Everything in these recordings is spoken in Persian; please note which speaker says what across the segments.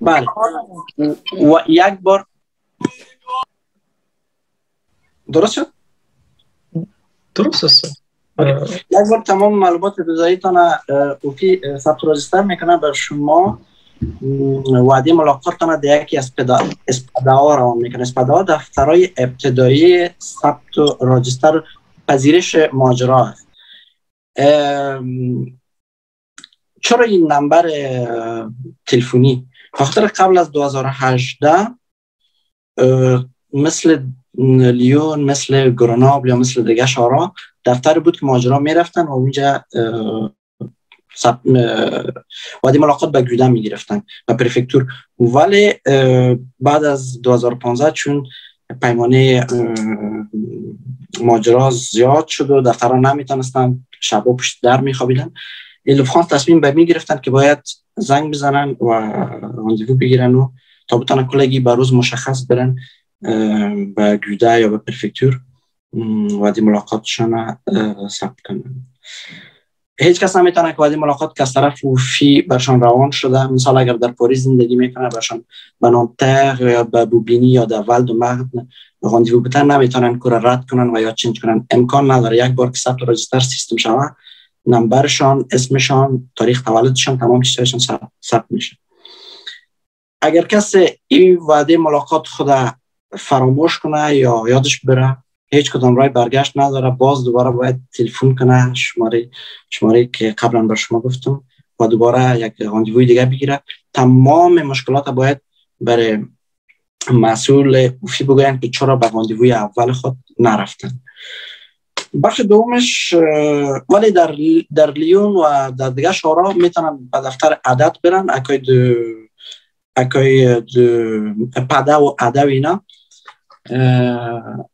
Speaker 1: بله. و یک بار درست شد؟
Speaker 2: درست است.
Speaker 1: یک بار تمام معلومات تان اوکی ثبت راجستر می‌کنه بر شما. وعده ملاقات تان در یکی از اسپدا را می‌کنه اسپدا دفترهای ابتدایی ثبت و راجستر پذیرش ماجرا است. چرا این نمبر تلفنی؟ خاطر قبل از 2018 مثل لیون مثل گرنابل یا مثل دیگه شارا دفتر بود که ماجرا می‌رفتن و اونجا وادی ملاقات به گودن می‌گرفتن و پرفکتور ولی بعد از 2015 چون پیمانه ماجرا زیاد شد و دفترها نمی‌تونستن شبا پشت در میخوابیدن. فرانس تصمیم به می‌گرفتن که باید زنگ بزنن و راندیوو بگیرن و تا بتانن کلگی به روز مشخص برن به گوده یا به پرفکتور و دی ملاقاتشان ثبت کنن. هیچ کس نمی‌تونه که وادی ملاقات که از طرف وفی برشان روان شده مثال اگر در پاریس زندگی می‌کنه برشان به نانتر یا به بوبینی یا در ولد و مغد راندیوو بتن نمی‌تونن کور رد کنن و یا چنج کنن. امکان نداره یک بار که ثبت رجیستر سیستم شوه نمبرشان اسمشان تاریخ تولدشان تمام چیزهایشان ثبت میشه. اگر کسی این وعده ملاقات خود فراموش کنه یا یادش بره هیچ کدام رای برگشت نداره باز دوباره باید تلفن کنه. شماره شماره که قبلا بر شما گفتم و دوباره یک راندیوی دیگه بگیره. تمام مشکلات باید برای مسئول اوفی بگوین که چرا به راندیوی اول خود نرفتن. بخش دومش ولی در در لیون و در دیگه شورا می‌تونن به دفتر عدد برن اکای دو اکای پده و عدد اینا.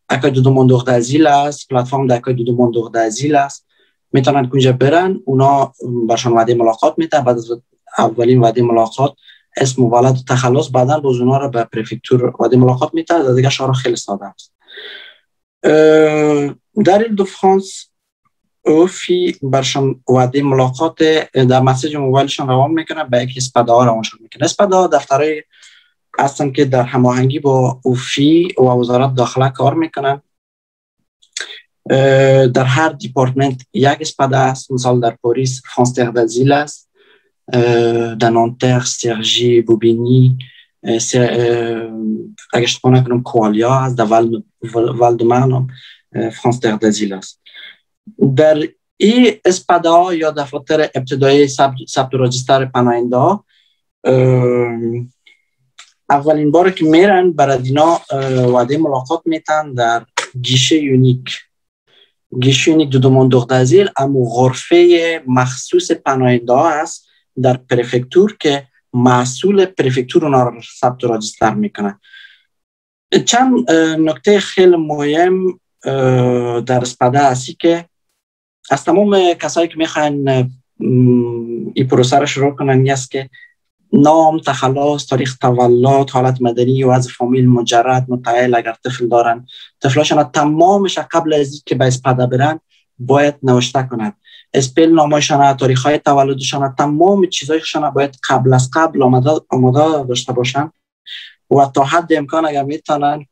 Speaker 1: اکای دو دومون ازیل است پلتفرم در اکای دو دومون ازیل است. می‌تونن کنجا برن اونا برشان وعده ملاقات میتن بعد از اولین وعده ملاقات اسم و ولد تخلص بعدا باز اونا رو به پرفکتور وعده ملاقات میتن در دیگه شورا خیلی ساده است. در دو فرانس اوفی برشان وعده ملاقات در مسیج موبایلشان روان می‌کنه به یک اسپدا روانشان می‌کنه. اسپدا دفترهای هستن که در هماهنگی با اوفی و وزارت داخله کار می‌کنن. در هر دیپارتمنت یک اسپدا است. مثال در پاریس فرانس تغدازیل است. در نانتر سرژی بوبینی. اگه اشتباه نکنم کوالیا است در والدمانم فرانس در دزیل است در این اسپدا یا دفاتر ابتدایی ثبت راجستر پناهنده اولین بار که میرن برای دینا وعده ملاقات میتن در گیشه یونیک. گیشه یونیک دو دومان دختازیل اما غرفه مخصوص پناهنده است در پرفکتور که مسئول پرفکتور اونا رو ثبت راجستر می‌کنه. چند نکته خیلی مهم در اسپاده هستی که از تمام کسایی که می‌خواین این پروسه رو شروع کنن است که نام، تخلص، تاریخ تولد، حالت مدنی و از فامیل مجرد متعیل اگر طفل دارن. طفلاشان تمامش قبل از که به اسپاده برن باید نوشته کنند اسپل نامایشان تاریخ های تولدشان تمام چیزایشان باید قبل از قبل آماده, آماده داشته باشن. و تا حد امکان اگر می‌تونن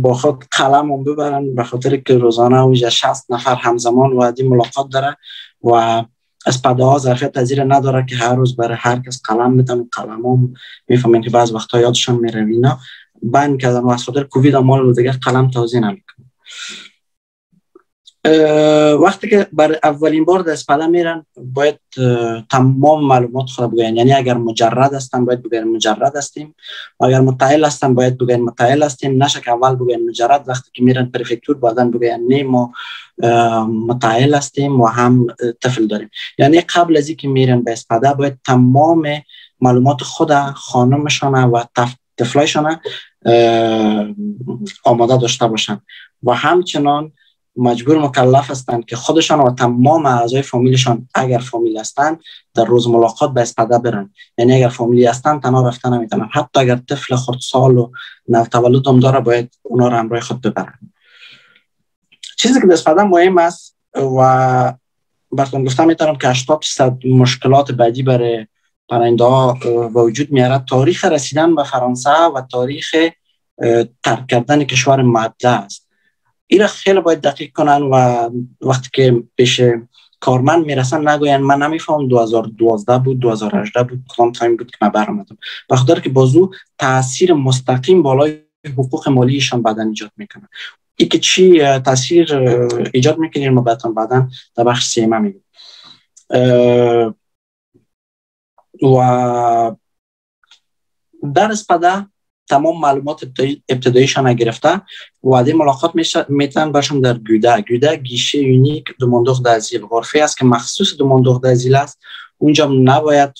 Speaker 1: با خود قلم هم ببرن به خاطر که روزانه اونجا 60 نفر همزمان وعدی ملاقات داره و از پده ها ظرفیت تذیر نداره که هر روز برای هر کس قلم بدن قلم هم می‌فهمین که بعض وقتا یادشان میره اینا. بند کردن و از خاطر کووید هم مال دیگه قلم توضیح نمی‌کنه. وقتی که بر اولین بار دست پله میرن باید تمام معلومات خود بگوین. یعنی اگر مجرد هستن باید بگوین مجرد هستیم. اگر متعیل هستن باید بگوین متعیل هستیم. نشه که اول بگوین مجرد. وقتی که میرن پرفکتور بعدا بگوین نه ما متعیل هستیم و هم طفل داریم. یعنی قبل از اینکه میرن به اسپاده باید تمام معلومات خود خانمشان و طفلایشان آماده داشته باشن. و همچنان مجبور مکلف هستند که خودشان و تمام اعضای فامیلشان اگر فامیل هستند در روز ملاقات به اسپده برن. یعنی اگر فامیلی هستند تنها رفتن نمی‌تونن. حتی اگر طفل سال و نو تولد هم داره باید اونا رو همراه خود ببرن. چیزی که به مهم است و براتون گفتم می‌تونم که 80 درصد مشکلات بعدی برای پرنده ها وجود میاره تاریخ رسیدن به فرانسه و تاریخ ترک کردن کشور ماده است. این خیلی باید دقیق کنن و وقتی که پیش کارمند می‌رسن نگوین من نمیفهم 2012 بود 2018 بود کدام تایم بود که من برآمدم. بخاطر که بازو تاثیر مستقیم بالای حقوق مالیشان بعدا ایجاد می‌کنه. ای که چی تاثیر ایجاد می‌کنه ما بعدا در بخش سیمه میگم و در اسپده تمام معلومات ابتداییشان گرفته وعده ملاقات میتن باشم در گوده. گوده گیشه یونیک دوماندوخ دازیل غرفه است که مخصوص دوماندوخ دازیل است. اونجا نباید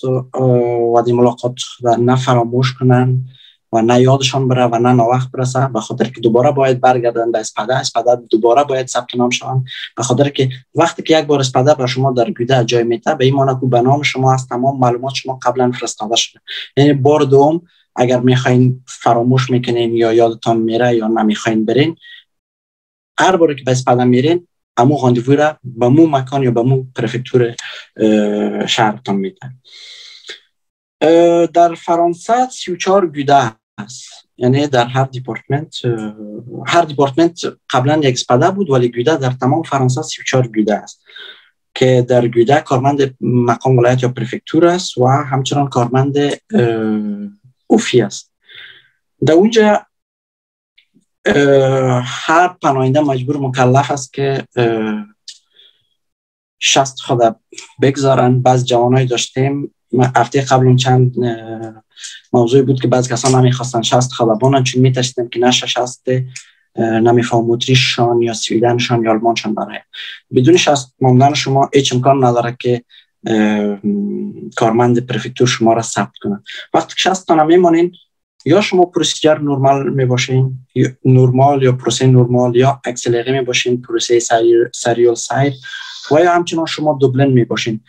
Speaker 1: وعده ملاقات و نه فراموش کنن و نه یادشان بره و نه ناوقت برسه. به خاطر که دوباره باید برگردن به اسپده. اسپده دوباره باید ثبت نام شوند. به خاطر که وقتی که یک بار اسپده به شما در گوده جای میته به این معنی که به نام شما از تمام معلومات شما قبلا فرستاده شده. یعنی بار دوم اگر می‌خواین فراموش می‌کنین یا یادتان میره یا نمی‌خواین برین هر بار که به اسپده میرین امو راندیوی را به مو مکان یا به مو پرفکتور شهرتان میتن در فرانسه 34 گوده است. یعنی در هر دیپارتمنت هر دیپارتمنت قبلا یک اسپده بود ولی گوده در تمام فرانسه 34 گوده است. که در گوده کارمند مقام ولایت یا پرفکتور است و همچنان کارمند اوفی است. در اونجا هر پناهنده مجبور مکلف است که شست خود بگذارن. بعض جوانای داشتیم. هفته قبل چند موضوع بود که بعض کسان نمی‌خواستن شست خود بانن چون میتشتیم که نشه شست نمیفهم اتریششان یا سویدنشان یا آلمانشان برای. بدون شست ماندن شما هیچ امکان نداره که کارمند پرفکتور شما را ثبت کنن وقتی که شست تا میمانین یا شما پروسیجر نرمال می باشین نرمال یا پروسه نرمال یا اکسلری می باشین پروسه سریال سایر و یا همچنان شما دوبلن می باشین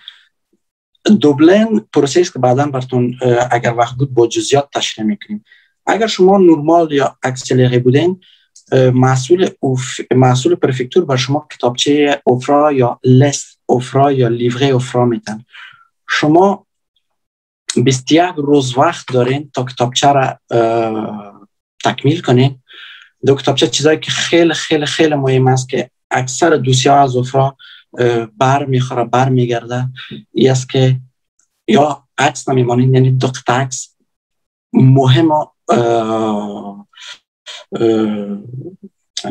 Speaker 1: دوبلن پروسه است که بعدا براتون اگر وقت بود با جزیات تشریح می‌کنیم اگر شما نرمال یا اکسلری بودین مسئول مسئول پرفکتور بر شما کتابچه اوفرا یا لست اوفرا یا لیوره اوفرا میتن شما 21 روز وقت دارین تا کتابچه را تکمیل کنین. دو کتابچه چیزایی که خیلی خیلی خیلی مهم است که اکثر دوسیه از اوفرا بر می‌خوره بر میگرده ای است که یا عکس نمیمانین یعنی دو عکس مهم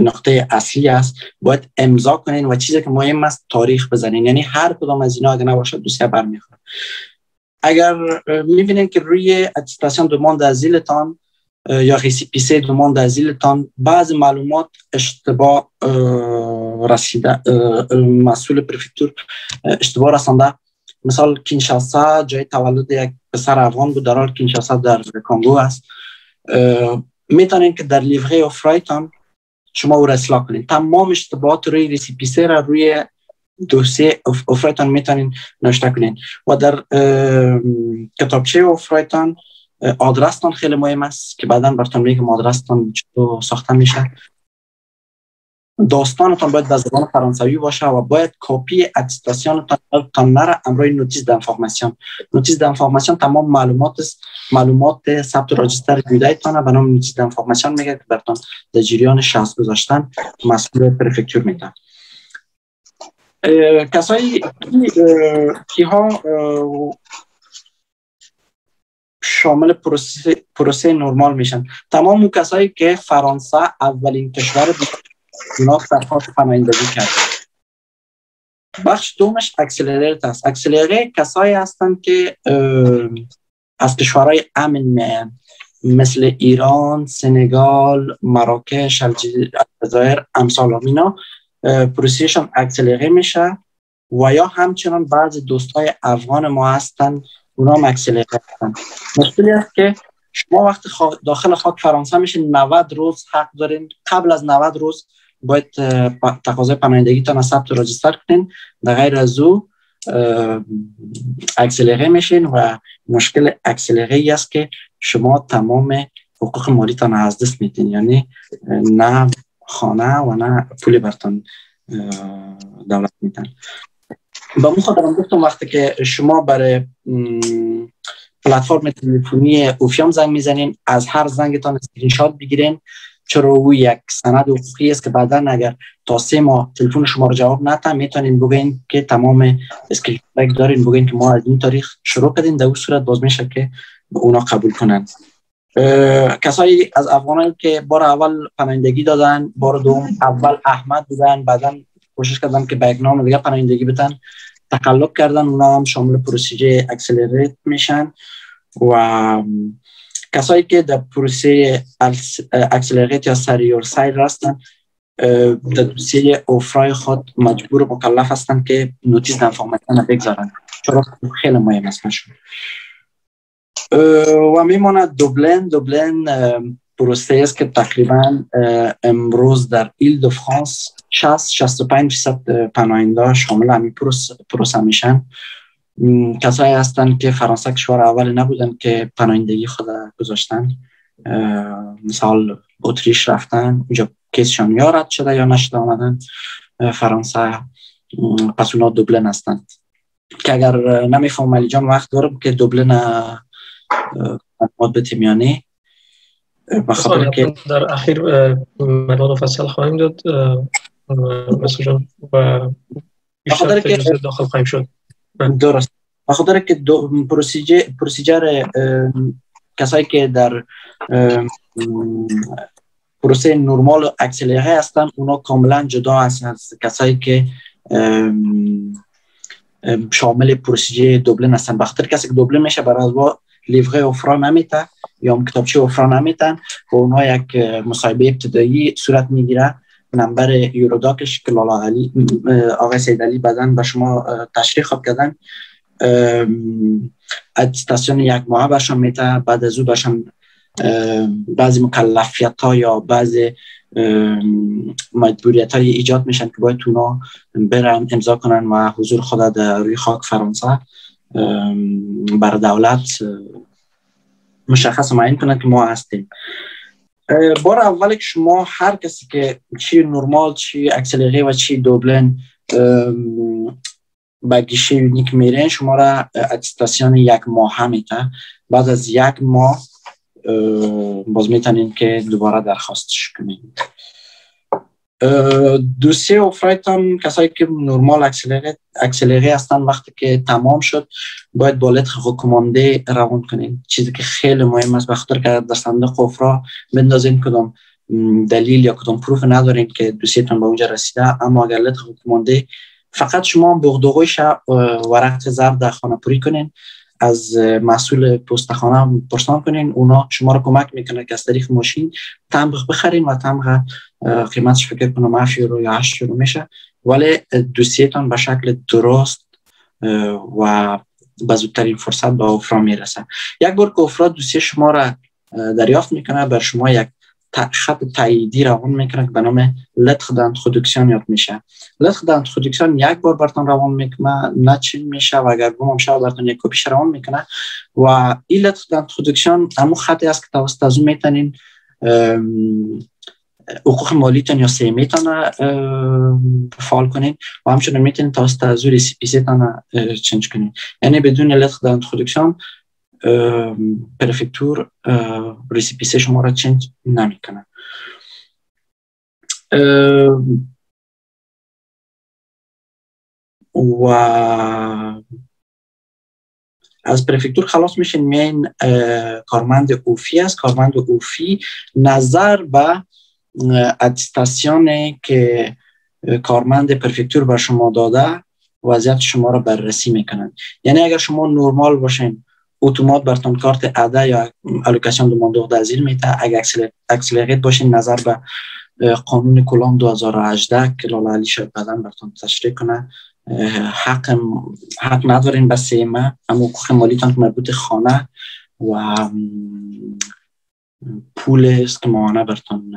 Speaker 1: نقطه اصلی است. باید امضا کنین و چیزی که مهم است تاریخ بزنین. یعنی هر کدام از اینا اگر نباشه دوسیه برمیخوره. اگر می‌بینین که روی اتستاسیون دوماند ازیلتان یا ریسیپیسه دوماند ازیلتان بعض معلومات اشتباه رسیده مسئول پرفکتور اشتباه رسانده. مثال کینشاسا جای تولد یک پسر افغان بود در حال کینشاسا در کانگو است. می‌تونین که در لیوره افرایتان شما او را اصلاح کنین. تمام اشتباهات روی ریسیپیسه را روی دوسیه افرایتان می‌تونین نوشته کنین. و در کتابچه افرایتان آدرستان خیلی مهم است که بعدا براتون میگم آدرستان چطور ساخته میشه. داستانتان باید در زبان فرانسوی باشه و باید کپی اتستاسیونتان تان نره امروی نوتیس دانفورماسیون نوتیس دانفورماسیون تمام معلومات است معلومات ثبت راجستر گودای تانه به نام نوتیس دانفورماسیون میگه که برتان در جریان شخص گذاشتن مسئول پرفکتور میتن کسایی کی ها شامل پروسه, پروسه نرمال میشن. تمام اون کسایی که فرانسه اولین کشور اونا درخواست پناهندگی کرد بخش دومش accélérée است. accélérée کسایی هستند که از کشورهای امن میان. مثل ایران، سنگال، مراکش، الجزایر، امثال اینا پروسیشن accélérée میشه و یا همچنان بعضی دوستای افغان ما هستن اونا هم اکسلری هستن مشکلی است که شما وقت داخل خاک فرانسه میشین 90 روز حق دارین. قبل از 90 روز باید تقاضای تان از ثبت راجستر کنین. در غیر از او اکسلره میشین و مشکل اکسلره است که شما تمام حقوق مالی تان از دست میتین یعنی نه خانه و نه پول برتان دولت میتن با خاطرم گفتم وقتی که شما برای پلتفرم تلفنی OFII ام زنگ می‌زنین از هر زنگتان اسکرین شات بگیرین. چرا او یک سند حقوقی است که بعدا اگر تا سه ماه تلفن شما رو جواب نده می‌تونین بگین که تمام screen دارین بگین که ما از این تاریخ شروع کردیم. در اون صورت باز میشه که اونا قبول کنند کسایی از افغانان که بار اول پناهندگی دادن بار دوم اول احمد بودن بعدا کوشش کردن که به نام دیگه پناهندگی بدن تقلب کردن اونا هم شامل procédure accélérée میشن و کسایی که در پروسه accélérée یا سریور سیر هستن در دوسیه OFPRA ی خود مجبور مکلف هستن که notice d'information بگذارن. چرا؟ خیلی مهم است و میماند دوبلن. دوبلن پروسه است که تقریبا امروز در ایل دو فرانس 60 65 فیصد پناهنده شامل همین پروسه میشن. کسایی هستند که فرانسه کشور اول نبودن که پناهندگی خود گذاشتن. مثال اتریش رفتن اونجا کیسشان یا رد شده یا نشده آمدن. فرانسه پس اونا دوبلن هستند که اگر نمیفهم علی جان وقت دارم که دوبلن به میانی
Speaker 2: بخاطر که در اخیر ملان فصل خواهیم داد. جان و بیشتر داخل خواهیم شد.
Speaker 1: درست بخاطر که دو پروسیجر کسایی که در پروسه نرمال و اکسلره هستن اونا کاملا جدا هستن از کسایی که شامل پروسیجر دوبلن هستن بخاطر کسی که دوبلن میشه برای لیوغه افرا نمیته یا کتابچه افرا نمیتن و اونها یک مصاحبه ابتدایی صورت می‌گیره نمبر یوروداکش که لالا علی آقای سید علی بدن به شما تشریح خواب کردن. اتستاسیون یک ماه برشان میته بعد از او برشان بعضی مکلفیت ها یا بعضی مجبوریت های ایجاد میشن که باید اونا برن امضا کنن و حضور خود در روی خاک فرانسه. بر دولت مشخص معین کنه که ما هستیم. بار اول که شما هر کسی که چی نرمال چی اکسلری و چی دوبلن به گیشه یونیک میرین شما را اتستاسیون یک ماه میته بعد از یک ماه باز می‌تونین که دوباره درخواستش کنین. دوسیه اوفرایتان کسایی که نرمال اکسلری هستن وقتی که تمام شد باید با لتر رکومانده روان کنین چیزی که خیلی مهم است بخاطر که در صندوق اوفرا بندازین کدام دلیل یا کدام پروف ندارین که دوسیتون به اونجا رسیده اما اگر لتر رکومانده فقط شما بغدوغوش ورق زرد در خانه پوری کنین. از مسئول پستخانه پرسان کنین. اونا شما رو کمک می‌کنه که از طریق ماشین تمغ بخرین و تمغ قیمتش فکر کنم 7 یورو یا 8 یورو میشه. ولی دوسیتان به شکل درست و به زودترین فرصت به افرا می‌رسه. یک بار که افرا دوسیه شما را دریافت می‌کنه بر شما یک خط تاییدی روان می‌کنه که به نام لتخ خودکسیان یاد میشه. لتخ خودکسیان یک بار برتون روان می‌کنه نه چین میشه و اگر گم شب برتون یک کپیش روان می‌کنه. و این lettre d'introduction همون خطی است که توسط از اون می‌تونین حقوق مالیتان یا سیمیتان فعال کنین و همچنین می‌تونین توسط از récépissé تان change کنین. یعنی بدون lettre d'introduction préfecture récépissé شما را change نمی‌کنه و از préfecture خلاص میشین میین کارمند OFII است کارمند OFII نظر به attestation که کارمند préfecture بر شما داده وضعیت شما را بررسی می‌کنن یعنی اگر شما نرمال باشین اتومات برتون کارت ADA یا allocation de d'asile میته اگر accélérée باشین نظر به قانون کلام 2018 که لالا علی شاید بعدا برتون تشریح کنه حق حق ندارین به سیمه اما حقوق مالیتان که مربوط خانه و پول است که ماهانه برتون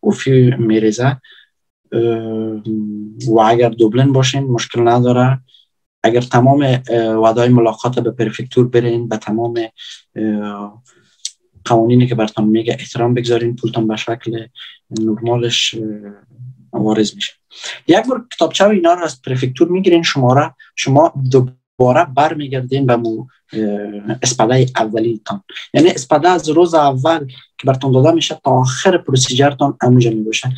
Speaker 1: اوفی میریزه. و اگر دوبلن باشین مشکل نداره. اگر تمام وعدای ملاقات به پرفکتور برین به تمام قوانینی که برتان میگه احترام بگذارین پولتان به شکل نرمالش وارز میشه. یک بار کتابچه اینا رو از پرفکتور می‌گیرین شماره شما دوباره برمیگردین به مو اسپاده اولی تان یعنی اسپاده از روز اول که برتون داده میشه تا آخر پروسیجرتان اموجه می باشه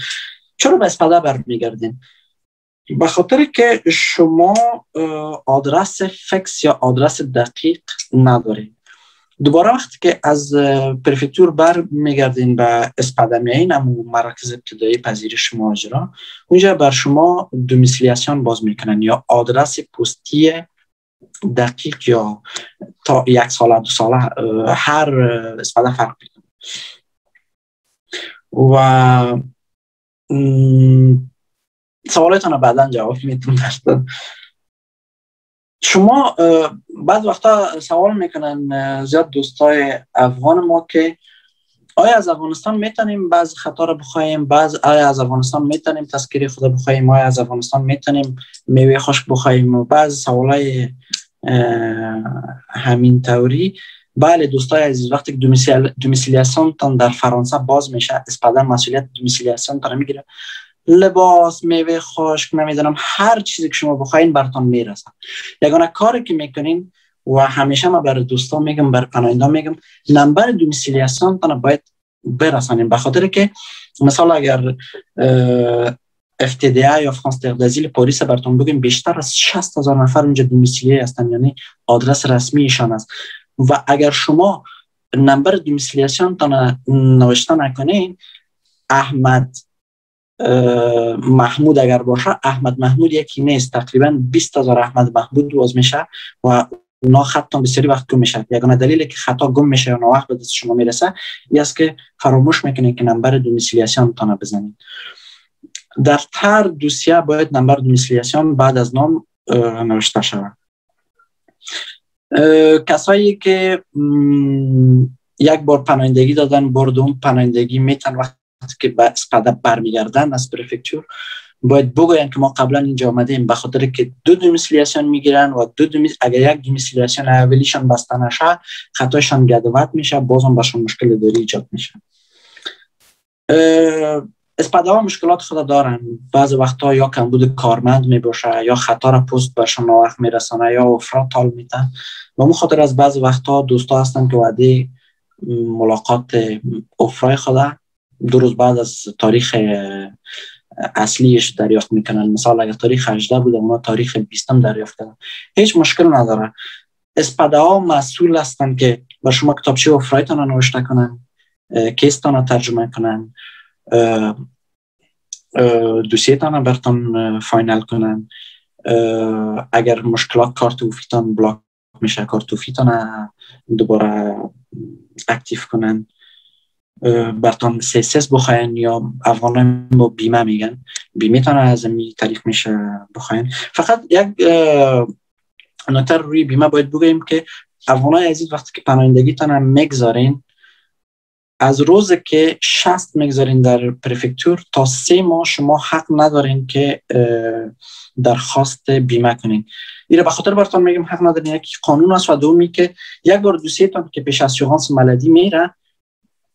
Speaker 1: چرا به اسپاده برمیگردین؟ به خاطر که شما آدرس فکس یا آدرس دقیق ندارید دوباره وقتی که از پرفکتور بر میگردین به اسپادمیین هم مراکز ابتدایی پذیرش مهاجران اونجا بر شما دومیسیلیاسیون باز می‌کنن یا آدرس پستی دقیق یا تا یک سال دو ساله هر اسپاده فرق می‌کنه. و سوالتان بعدا جواب می‌تونم شما بعض وقتا سوال می‌کنن زیاد دوستای افغان ما که آیا از افغانستان می‌تونیم بعض خطا رو بخوایم بعض آیا از افغانستان می‌تونیم تذکری خدا بخوایم آیا از افغانستان می‌تونیم میوه خشک بخوایم و بعض سوالای همین طوری. بله دوستای عزیز وقتی که دومیسیلیاسیون تان در فرانسه باز میشه اسپادر مسئولیت دومیسیلیاسیون تان می‌گیره. لباس میوه خشک نمی‌دونم هر چیزی که شما بخواین براتون می‌رسه. یگانه کاری که می‌کنین و همیشه ما برای دوستان میگم بر پناهنده میگم نمبر دومیسیلیاسیون تان باید برسانیم به خاطر که مثلا اگر FTDA یا فرانس دزیل پاریس براتون بگیم بیشتر از 60 هزار نفر اونجا دومیسیلی هستن یعنی آدرس رسمی ایشان است. و اگر شما نمبر دومیسیلیاسیون تان نوشته نکنین احمد محمود اگر باشه احمد محمود یکی نیست تقریبا 20 هزار احمد محمود باز میشه و اونا خطا بسیاری وقت گم میشه یگانه دلیلی که خطا گم میشه یا وقت به دست شما می‌رسه این که فراموش می‌کنید که نمبر دومیسیلیاسیون تان بزنید در هر دوسیه باید نمبر دومیسیلیاسیون بعد از نام نوشته شود. کسایی که یک بار پناهندگی دادن برد اون پناهندگی میتن وقتی که به اسپاده برمیگردن از پرفکتور باید بگوین که ما قبلا اینجا آمدیم به خاطر که دو دومیسیلیاسیون می‌گیرن و دو دومیس اگر یک دومیسیلیاسیون اولیشان بسته نشه خطایشان گدوت میشه بازم باشون مشکل داری ایجاد میشه. اسپاده ها مشکلات خود دارن. بعض وقتا یا کمبود کارمند می باشه یا خطا را پست برشان وقت میرسانه یا افراد تال میتن و مو خاطر از بعض وقتا دوستا هستن که وعده ملاقات افرای خود دو روز بعد از تاریخ اصلیش دریافت می‌کنن. مثال اگر تاریخ 18 بوده اونا تاریخ 20 دریافت کردن. هیچ مشکل نداره. اسپاده ها مسئول هستن که با شما کتابچه افرایتان نوشته کنن کیستان ترجمه کنن دوسیتان برتان فاینل کنن. اگر مشکلات کارت OFII تان block میشه کارت OFII تان دوباره actif کنن. برتان CSS بخواین یا افغان با بیمه میگن. بیمه تان از می طریق میشه بخواین. فقط یک نکته روی بیمه باید بگویم که افغان عزیز وقتی که پناهندگی تان می‌گذارین از روز که شست می‌گذارین در préfecture تا سه ماه شما حق ندارین که درخواست بیمه کنین. این به خاطر براتون میگم حق ندارین. یک قانون است و دومی که یک بار دوسیتان که پیش از شغانس ملدی میره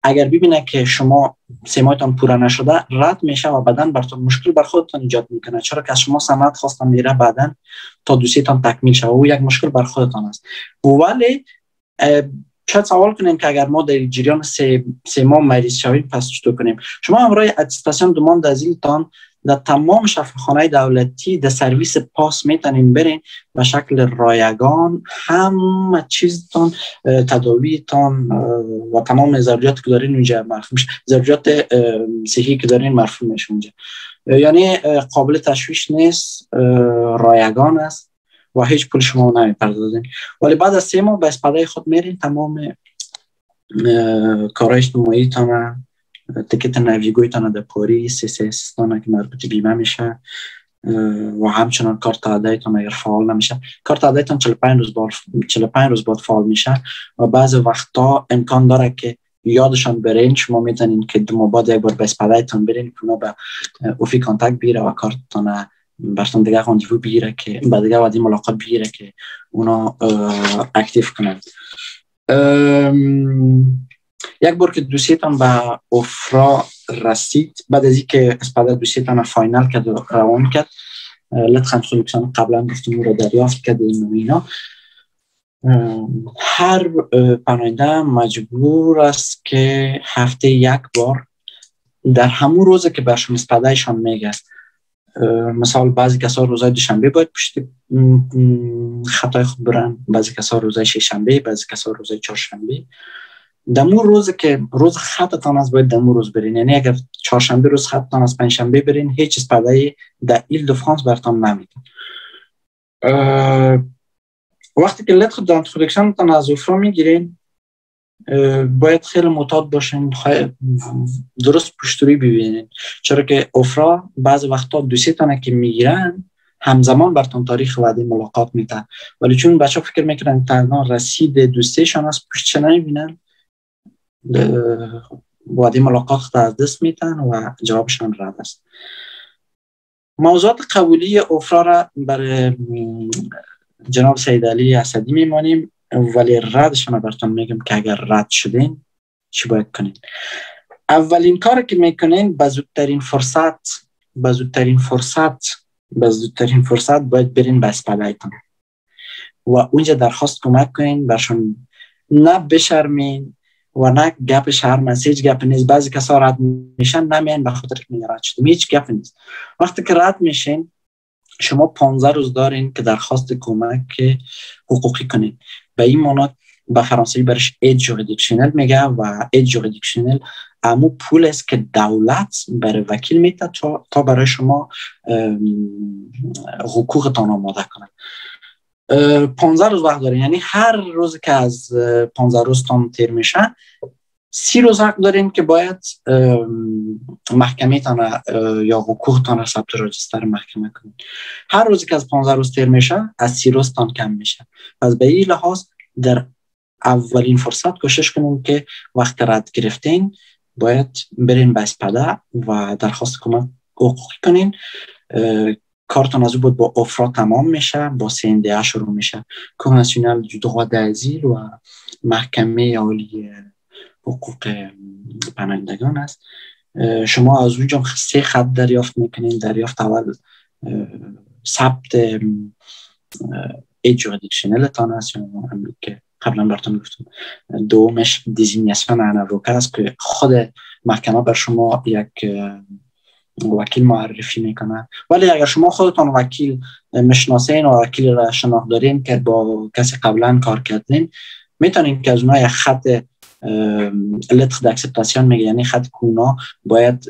Speaker 1: اگر ببینه که شما سه ماهتان پورا نشده رد میشه و بعدا براتون مشکل بر خودتان ایجاد می‌کنه. چرا که از شما سند خواستن میره بعدا تا دوسیتان تکمیل شود و یک مشکل بر خودتان است. ولی شاید سوال کنیم که اگر ما در جریان سه, سه ماه مریض شویم پس چطور کنیم؟ شما همراه اتستاسیون دومان تان در تمام شفاخانه دولتی در سرویس پاس می‌تونین برین به شکل رایگان همه چیزتان تداویتان و تمام ضروریات که دارین اونجا مرفوع میشه. ضروریات صحی که دارین مرفوع میشه اونجا. یعنی قابل تشویش نیست رایگان است و هیچ پول شما نمی‌پردازین. ولی بعد از سه ماه به اسپاده خود میرین تمام کارهای اجتماعی تانه تکت نویگوی تانه در پاری سی سی سیستانه که مربوط بیمه میشه. و همچنان کارت تان اگر فعال نمیشه. کارت تان 45 روز بعد 45 روز بعد فعال میشه و بعض وقتا امکان داره که یادشان برین شما می‌تونین که دو بعد یک بار به تان برین که به اوفی کانتاکت بیره و کارتتان برشتن دیگه راندیو بگیره که بعد دیگه وادی ملاقات بگیره که اونا اکتیف کنند یک بار که دوسیتان به افرا رسید بعد از اینکه سه تانه فاینال کرد و روان کرد لطخن سولوکسان قبلا گفتیم رو دریافت کرده این اینا. هر پناهنده مجبور است که هفته یک بار در همون روز که برشون اسپدهشان میگه مثال بعضی کسا روزای دوشنبه باید پشت خطای خود برن بعضی کسا روزای شنبه بعضی کسا روزای چهارشنبه. دمو روز که روز خطتان از باید دمو روز برین. یعنی اگر چهارشنبه روز خطتان از پنجشنبه برین هیچ اسپده در ایل دو فرانس برتان نمیده وقتی که لتر دانت تان از اوفرا می‌گیرین باید خیلی معتاد باشین درست پشتوری ببینین. چرا که افرا بعض وقتا دو سه تانه که می‌گیرن همزمان برتون تاریخ وعده ملاقات میتن ولی چون بچه فکر می‌کنن تنها رسید دوستیشان از پشت نمی‌بینن؟ وعده ملاقات از دست میتن و جوابشان رد است موضوعات قبولی افرا را برای جناب سید علی اسدی میمانیم ولی ردشان براتون میگم که اگر رد شدین چی باید کنین؟ اولین کار که می‌کنین به زودترین فرصت به زودترین فرصت به زودترین فرصت باید برین به SPADA تون و اونجا درخواست کمک کنین برشون نه بشرمین و نه گپ شرم است هیچ گپ نیست. بعضی کسا رد میشن نمین به خاطر که رد شدیم. هیچ گپ نیست. وقتی که رد میشین شما 15 روز دارین که درخواست کمک حقوقی کنین. به این مانا به فرانسوی برش aide juridictionnelle میگه و aide juridictionnelle امو پول است که دولت برای وکیل میده تا, برای شما حقوقتان آماده کنه. 15 روز وقت دارین یعنی هر روز که از 15 روز تان تیر میشه سی روز حق دارین که باید محکمه تانه یا حقوق تانه ثبت راجستر محکمه کنید. هر روزی که از 15 روز تیر میشه از سی روز تان کم میشه. پس به این لحاظ در اولین فرصت کوشش کنیم که وقت رد گرفتین باید برین به اسپده و درخواست کمک حقوقی کنین. کارتون از بود با افرا تمام میشه با سینده شروع میشه. کنسیونال دو دازیل و محکمه عالی حقوق پناهندگان است. شما از اونجا سه خط دریافت می‌کنین دریافت اول ثبت aide juridictionnelle تان است. که قبلا براتون گفتم. دومش désignation d'un avocat است که خود محکمه بر شما یک وکیل معرفی می‌کنه. ولی اگر شما خودتان وکیل مشناسین و وکیل را شناخت دارین که با کسی قبلا کار کردین می‌تونین که از اونها یک خط lettre d'acceptation میگه یعنی خط کونا باید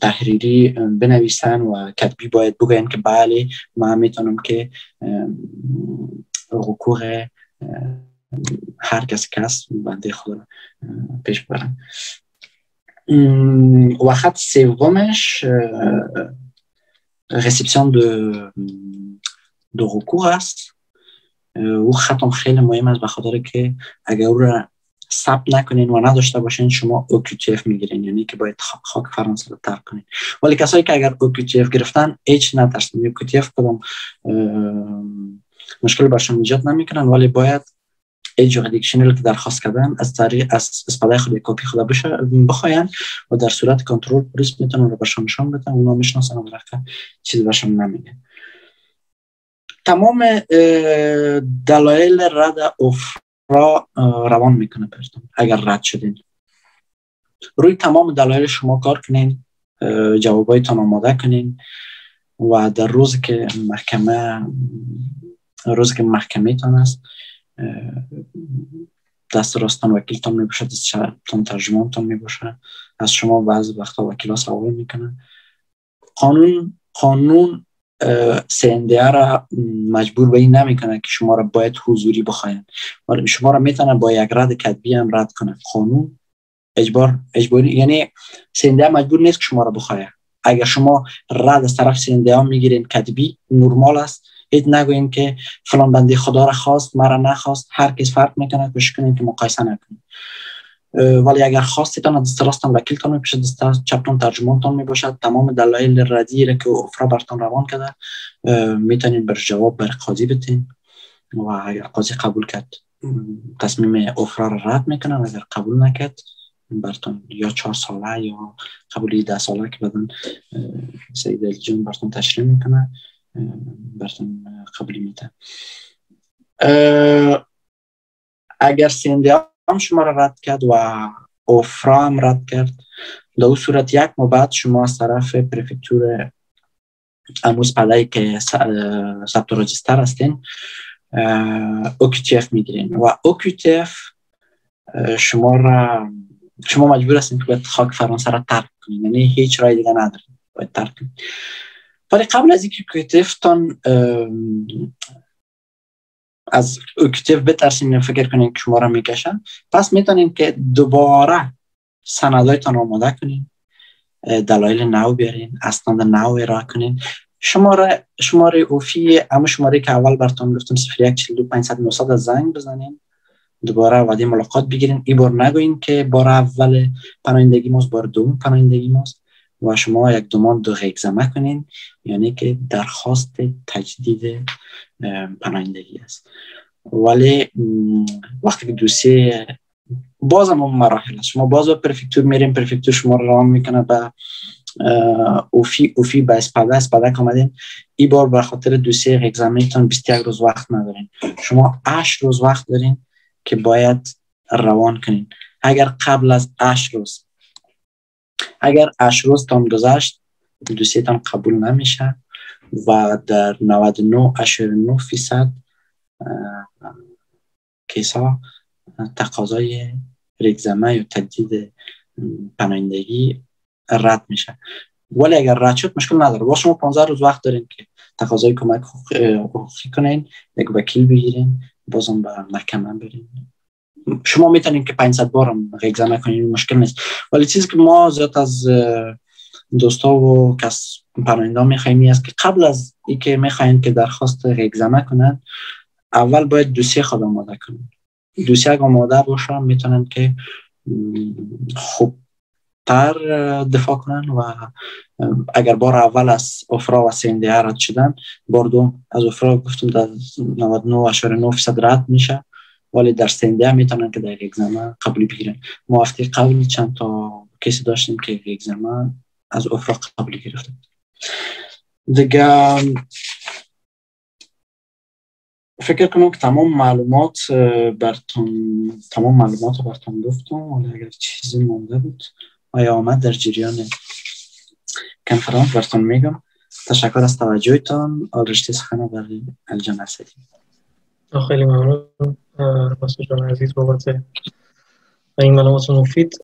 Speaker 1: تحریری بنویسن و کتبی باید بگوین که بله ما می‌تونم که حقوق هر کس کس بنده خود پیش برم و خط سومش ریسیپسیون دو دو حقوق است. او خیلی مهم است به خاطر که اگر او را ثبت نکنین و نداشته باشین شما OQTF می‌گیرین یعنی که باید خاک فرانسه رو ترک کنین. ولی کسایی که اگر OQTF گرفتن هیچ نترسین OQTF کدام مشکل برشون ایجاد نمی‌کنن ولی باید aide juridictionnelle که درخواست کردن از طریق از SPADA خود کپی خود بشه بخواین و در صورت کنترل پلیس می‌تونن رو برشون نشان بدن اونا می‌شناسن و دیگه چیز برشون نمیگه. تمام دلایل رد افرا روان می‌کنه پرتون اگر رد شدین. روی تمام دلایل شما کار کنین جوابایتان آماده کنین و در روز که محکمه روز که محکمه تان است دست راستان وکیلتان می باشه دست ترجمان ترجمانتان می باشه از شما بعض وقتا وکیل ها سوال می‌کنن. قانون قانون سنده را مجبور به این نمی‌کنه که شما را باید حضوری بخواین. ولی شما را می‌تونه با یک رد کتبی هم رد کنه. قانون اجبار اجباری یعنی سنده مجبور نیست که شما را بخواید اگر شما رد از طرف سنده ها می‌گیرین کتبی نرمال است. هیچ نگوین که فلان بنده خدا را خواست مرا نخواست. هر کس فرق می‌کنه کوشش کنین که مقایسه نکنین ولی اگر خواستیتان دست راستان وکیلتان میپیشه دست چپتان ترجمانتان می‌باشد. تمام دلایل ردی را که افرا برتان روان کرده می‌تونین بر جواب بر قاضی بتین و اگر قاضی قبول کرد تصمیم افرا را رد می‌کنن اگر قبول نکرد برتون یا چهار ساله یا قبولی ده ساله که بدن سید الجون برتون تشریح می‌کنه برتون قبولی میده اگر CNDA هم شما را رد کرد و OFPRA هم رد کرد در صورت یک ماه بعد شما از طرف préfecture اموز پلایی که ثبت register هستین OQTF می‌گیرین. و OQTF شما را شما مجبور هستین که باید خاک فرانسه را ترک کنین. یعنی هیچ رای دیگه ندارین. باید ترک کنین. ولی قبل از اینکه تان از OQTF بترسین فکر کنین که شما را می‌کشن پس می‌تونین که دوباره سندایتان آماده کنین دلایل نو بیارین اسناد نو ارائه کنین. شماره شماره OFII اما شماره که اول براتون گفتم 01 42 500 900 زنگ بزنین. دوباره وعده ملاقات بگیرین. این بار نگوین که بار اول پناهندگی ماست بار دوم پناهندگی ماست. و شما یک demande de réexamen کنین یعنی که درخواست تجدید پناهندگی است. ولی وقتی که دوسیه باز هم مراحل است. شما باز به پرفکتور میرین پرفکتور شما رو رام می‌کنه به اوفی اوفی به اسپاده اسپاده آمدین ای بار به خاطر دوسیه اگزامینتون 21 روز وقت ندارین. شما 8 روز وقت دارین که باید روان کنین. اگر قبل از 8 روز اگر 8 روز تان گذشت دوسیه تان قبول نمیشه و در 99.9 فیصد کیسا تقاضای رگزمه یا تجدید پناهندگی رد میشه. ولی اگر رد شد مشکل نداره. با شما 15 روز وقت دارین که تقاضای کمک حقوقی کنین یک وکیل بگیرین بازم به محکمه برین. شما می‌تونین که 500 بار هم اگزمه کنین مشکل نیست. ولی چیزی که ما زیاد از دوستا و کس پرنده می‌خوایم است که قبل از اینکه می‌خواین که درخواست اگزمه کنن اول باید دوسیه خود آماده کنن. دوسیه آماده باشه می‌تونن که خوب تر دفاع کنن و اگر بار اول از افرا و سینده رد شدن بار دوم از افرا گفتم در 99.9 فیصد رد میشه. ولی در سینده می‌تونن که در اگزما قبلی بگیرن. ما هفته چند تا کسی داشتیم که اگزما از افرا قبلی گرفته دیگه فکر کنم که تمام معلومات برتون تمام معلومات رو برتون گفتم. ولی اگر چیزی مونده بود آیا آمد در جریان کنفرانس؟ برتون میگم. تشکر از توجهتان. آل رشته سخنه برای اسدی
Speaker 2: خیلی ممنون. مسعود جان عزیز بابت این معلومات مفید